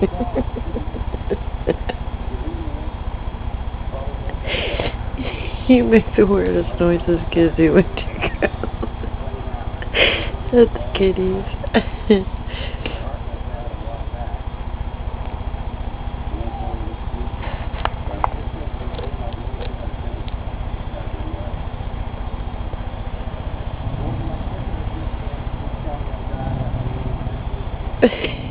he makes the weirdest noises Gizzie would take out at the kitties.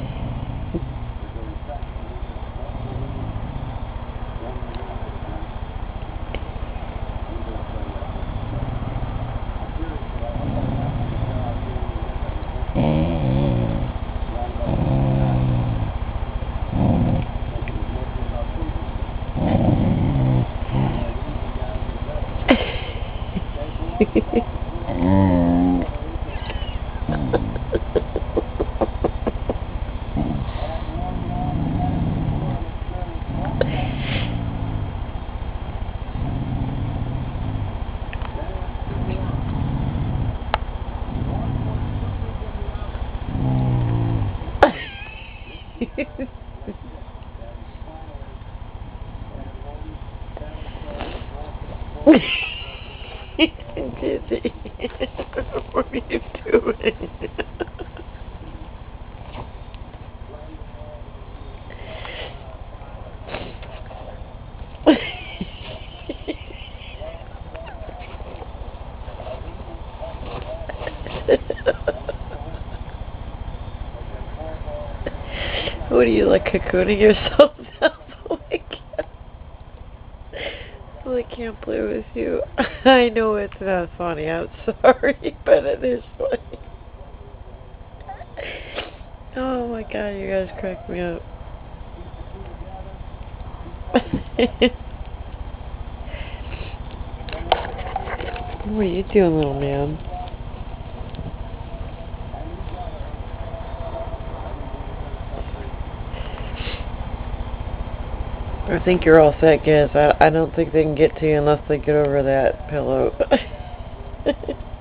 Dizzy, mm. what are you doing? what are you like cocooning yourself now? Oh my god. I can't play with you. I know it's not funny. I'm sorry, but it is funny. Oh my god, you guys crack me up. what are you doing, little man? I think you're all set, guys. I, I don't think they can get to you unless they get over that pillow.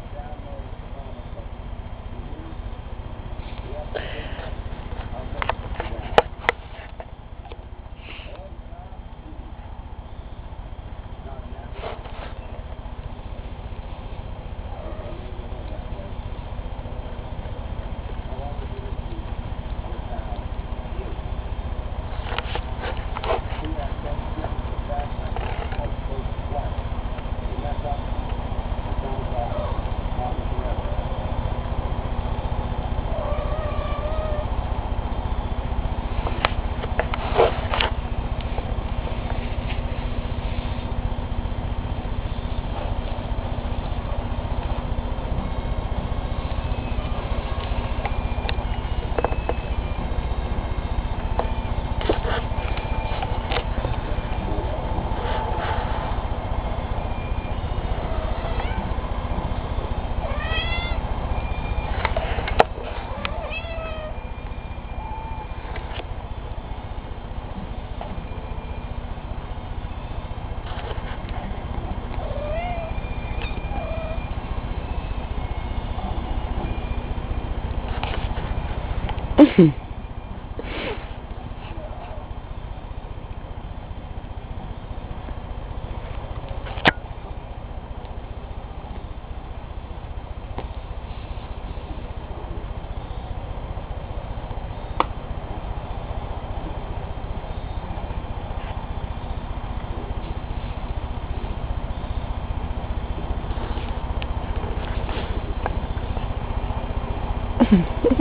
Mm-hmm.